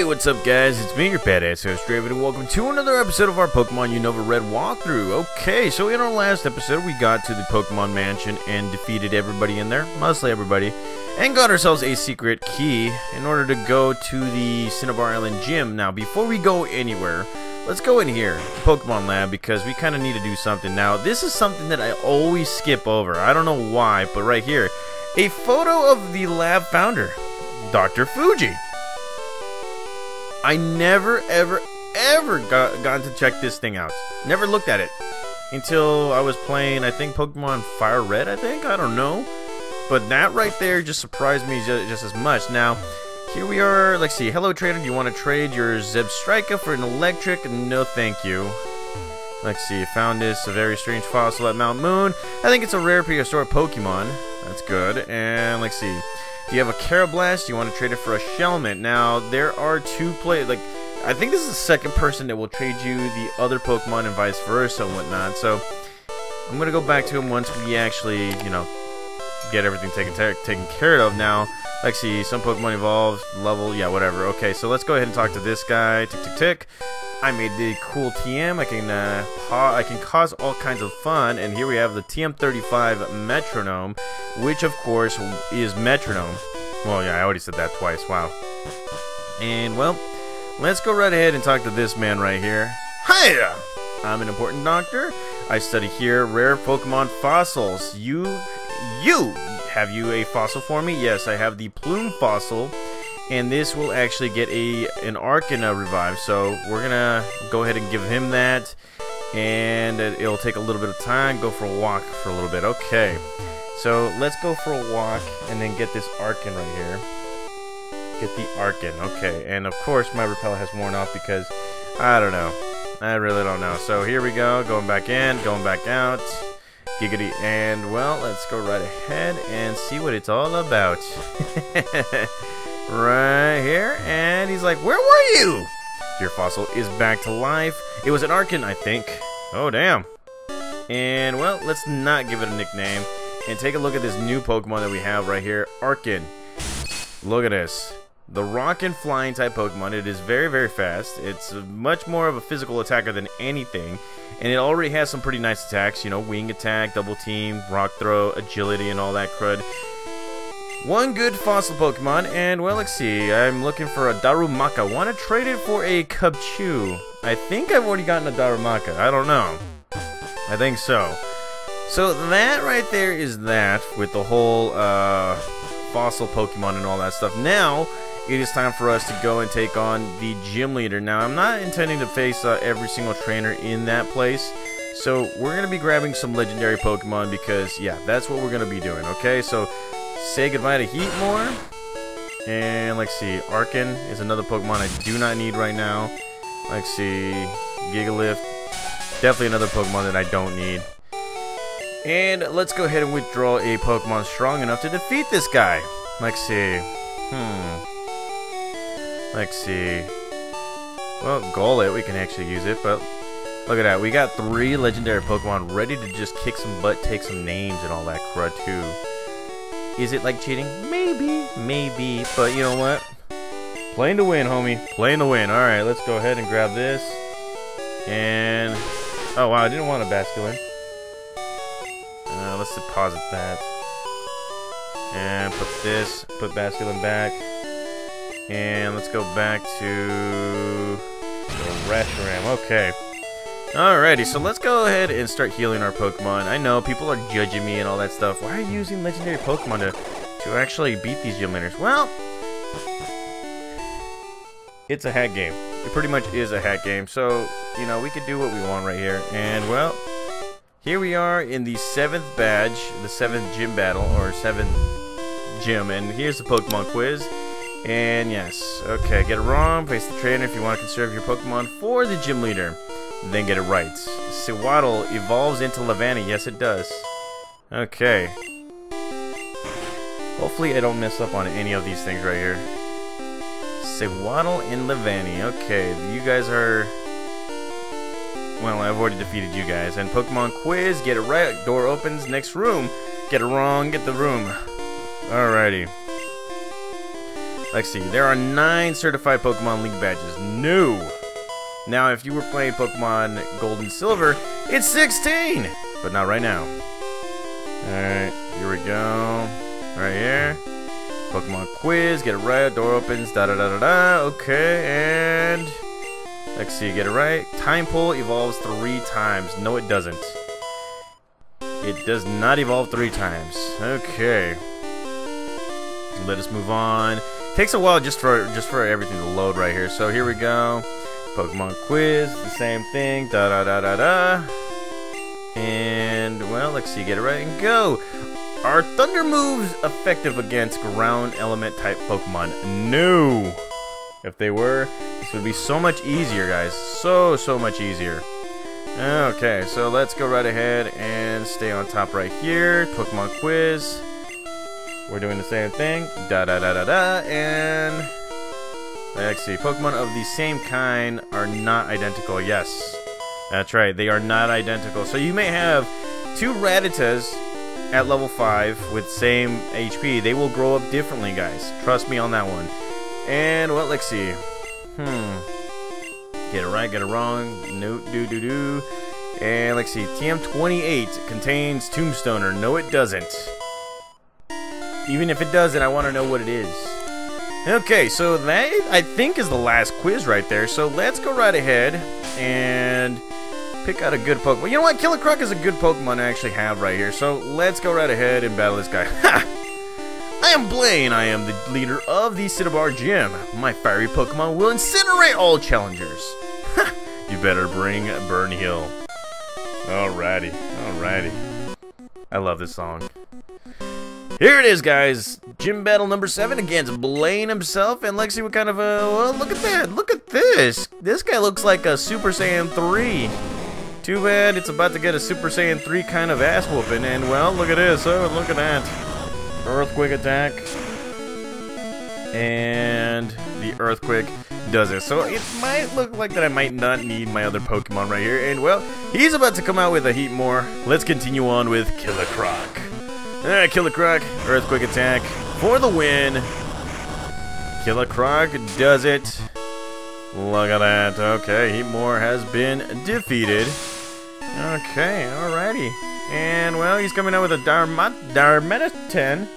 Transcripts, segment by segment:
Hey, what's up guys? It's me, your badass host, Draven, and welcome to another episode of our Pokemon Unova Red walkthrough. Okay, so in our last episode, we got to the Pokemon Mansion and defeated everybody in there, mostly everybody, and got ourselves a secret key in order to go to the Cinnabar Island Gym. Now, before we go anywhere, let's go in here, Pokemon Lab, because we kind of need to do something. Now, this is something that I always skip over. I don't know why, but right here, a photo of the lab founder, Dr. Fuji. I never, ever, ever got, to check this thing out. Never looked at it until I was playing, I think, Pokemon Fire Red, I think? I don't know. But that right there just surprised me just, just as much. Now, here we are. Let's see. Hello, trader. Do you want to trade your Zebstrika for an electric? No, thank you. Let's see. Found this a very strange fossil at Mount Moon. I think it's a rare prehistoric Pokemon. That's good. And let's see. You have a Karrablast? You want to trade it for a Shelmet? Now, there are two play like I think this is the second person that will trade you the other Pokemon and vice versa and whatnot. So I'm gonna go back to him once we actually, you know, get everything taken taken care of. Now, let's see, some Pokemon evolve, level, yeah, whatever. Okay, so let's go ahead and talk to this guy. Tick tick tick. I made the cool TM. I can uh, I can cause all kinds of fun, and here we have the TM35 Metronome, which of course is Metronome. Well, yeah, I already said that twice. Wow. And well, let's go right ahead and talk to this man right here. Hiya! I'm an important doctor. I study here rare Pokemon fossils. You, you, have you a fossil for me? Yes, I have the Plume fossil and this will actually get a an Arcana revive. So we're gonna go ahead and give him that, and it'll take a little bit of time. Go for a walk for a little bit. Okay, so let's go for a walk and then get this Archen right here. Get the Archen. Okay, and of course my repel has worn off because I don't know. I really don't know. So here we go. Going back in, going back out. Giggity. And well, let's go right ahead and see what it's all about. right here, and he's like, where were you? Your fossil is back to life. It was an Archen, I think. Oh, damn. And, well, let's not give it a nickname. And take a look at this new Pokemon that we have right here, Archen. Look at this. The rock and flying type Pokemon. It is very, very fast. It's much more of a physical attacker than anything. And it already has some pretty nice attacks. You know, wing attack, double team, rock throw, agility, and all that crud. One good fossil Pokemon, and well, let's see. I'm looking for a Darumaka. Want to trade it for a Cubchoo. I think I've already gotten a Darumaka. I don't know. I think so. So that right there is that with the whole uh, fossil Pokemon and all that stuff. Now, it is time for us to go and take on the gym leader. Now, I'm not intending to face uh, every single trainer in that place. So we're going to be grabbing some legendary Pokemon because, yeah, that's what we're going to be doing, okay? So say goodbye to Heatmor. And let's see, Archen is another Pokemon I do not need right now. Let's see, Gigalith, definitely another Pokemon that I don't need. And let's go ahead and withdraw a Pokemon strong enough to defeat this guy. Let's see. Hmm. Let's see. Well, Golett, we can actually use it, but look at that. We got three legendary Pokemon ready to just kick some butt, take some names, and all that crud, too. Is it like cheating? Maybe, maybe. But you know what? Playing to win, homie. Playing to win. Alright, let's go ahead and grab this. And... Oh, wow, I didn't want a Basculin. Uh, let's deposit that. And put this, put Basculin back. And let's go back to the Reshiram. Okay. Alrighty, so let's go ahead and start healing our Pokemon. I know people are judging me and all that stuff. Why are you using legendary Pokemon to, to actually beat these gym leaders? Well, it's a hack game. It pretty much is a hack game. So, you know, we could do what we want right here. And, well, here we are in the seventh badge, the seventh gym battle, or seventh gym. And here's the Pokemon quiz. And yes, okay, get it wrong, face the trainer if you want to conserve your Pokemon for the gym leader then get it right. Sewaddle evolves into Leavanny. Yes, it does. Okay. Hopefully I don't mess up on any of these things right here. Sewaddle in Leavanny. Okay, you guys are... Well, I've already defeated you guys. And Pokemon Quiz, get it right. Door opens, next room. Get it wrong, get the room. Alrighty. Let's see. There are nine certified Pokemon League badges. New. Now, if you were playing Pokemon Gold and Silver, it's 16! But not right now. Alright, here we go. Right here. Pokemon quiz, get it right, door opens, da da da da da. Okay, and let's see, get it right. Tympole evolves three times. No, it doesn't. It does not evolve three times. Okay. Let us move on. Takes a while just for just for everything to load right here. So here we go. Pokemon quiz, the same thing. Da da da da da. And well, let's see, get it right and go. Are thunder moves effective against ground element type Pokemon? No. If they were, this would be so much easier, guys. So, so much easier. Okay, so let's go right ahead and stay on top right here. Pokemon quiz. We're doing the same thing. Da da da da da. And let's see. Pokemon of the same kind are not identical. Yes. That's right. They are not identical. So you may have two Rattatas at level 5 with same HP, they will grow up differently, guys. Trust me on that one. And, what? let's see. Hmm. Get it right, get it wrong. No, do, do, do. And let's see. TM28 contains Tombstoner. No, it doesn't. Even if it doesn't, I want to know what it is. Okay, so that, I think, is the last quiz right there. So let's go right ahead and pick out a good Pokemon. You know what? Killer Croc is a good Pokemon I actually have right here. So let's go right ahead and battle this guy. Ha! I am Blaine. I am the leader of the Cinnabar Gym. My fiery Pokemon will incinerate all challengers. Ha! You better bring Burn Heal. Alrighty. Alrighty. I love this song. Here it is, guys. Gym battle number seven against Blaine himself. And let's see what kind of a... Well, look at that. Look at this. This guy looks like a Super Saiyan 3. Too bad it's about to get a Super Saiyan 3 kind of ass whooping, and well, look at this, oh, look at that. Earthquake attack. And the Earthquake does it. So it might look like that I might not need my other Pokemon right here, and well, he's about to come out with a Heatmor. Let's continue on with Killer Croc. Alright, Killer Croc, Earthquake attack for the win. Kill Killer Croc does it. Look at that. Okay, Heatmor has been defeated. Okay, alrighty. And, well, he's coming out with a Darmanitan.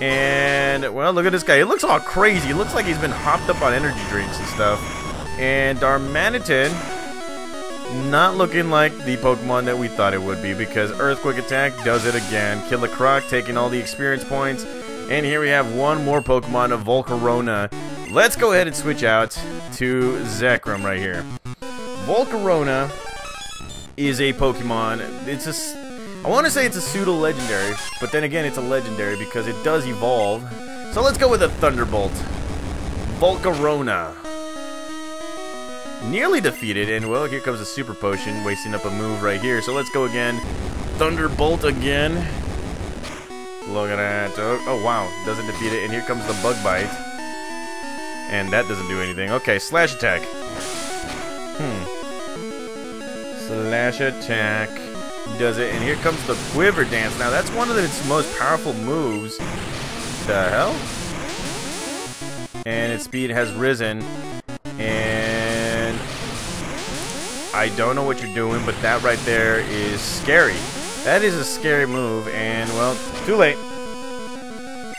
And, well, look at this guy. He looks all crazy. He looks like he's been hopped up on energy drinks and stuff. And Darmanitan, not looking like the Pokemon that we thought it would be because Earthquake Attack does it again. Killer Croc taking all the experience points. And here we have one more Pokemon of Volcarona Let's go ahead and switch out to Zekrom right here. Volcarona is a Pokemon. It's a... I want to say it's a pseudo-legendary, but then again, it's a legendary because it does evolve. So let's go with a Thunderbolt. Volcarona. Nearly defeated, and well, here comes a Super Potion, wasting up a move right here. So let's go again. Thunderbolt again. Look at that. Oh, oh wow, doesn't defeat it, and here comes the Bug Bite. And that doesn't do anything. Okay, slash attack. Hmm. Slash attack does it. And here comes the Quiver Dance. Now, that's one of its most powerful moves. The hell? And its speed has risen. And... I don't know what you're doing, but that right there is scary. That is a scary move, and, well, too late.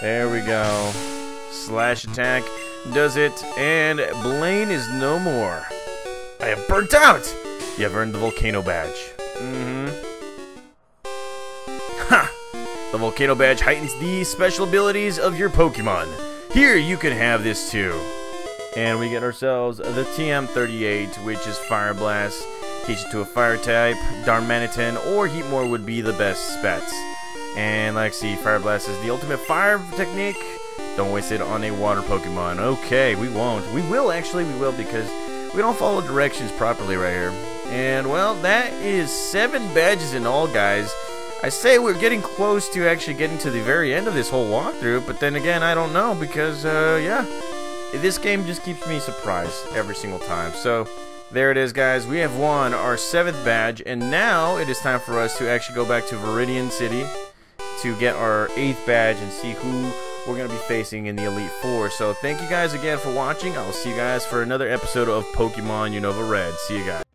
There we go. Slash attack does it, and Blaine is no more. I have burnt out! You have earned the Volcano Badge. Mm-hmm. Ha! The Volcano Badge heightens the special abilities of your Pokemon. Here, you can have this too. And we get ourselves the TM38, which is Fire Blast. Teach it to a Fire type, Darmanitan, or Heatmor would be the best bets. And like I see, Fire Blast is the ultimate fire technique. Don't waste it on a water Pokemon. Okay, we won't. We will, actually, we will, because we don't follow directions properly right here. And, well, that is seven badges in all, guys. I say we're getting close to actually getting to the very end of this whole walkthrough, but then again, I don't know, because, uh, yeah. This game just keeps me surprised every single time. So, there it is, guys. We have won our seventh badge, and now it is time for us to actually go back to Viridian City to get our eighth badge and see who we're going to be facing in the Elite Four. So thank you guys again for watching. I'll see you guys for another episode of Pokemon Unova Red. See you guys.